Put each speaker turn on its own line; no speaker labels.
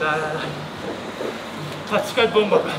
lá, lá, lá. Pratica de bomba, cara.